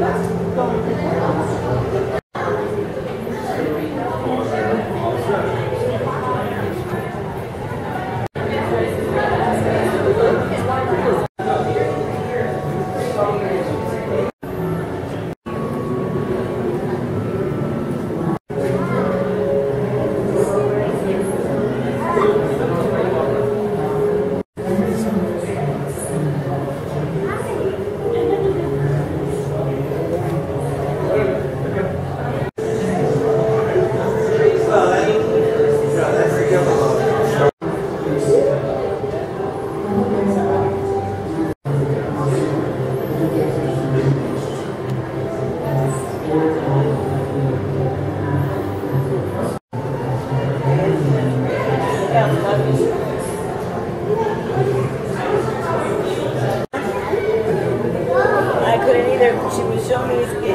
I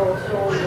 Yellow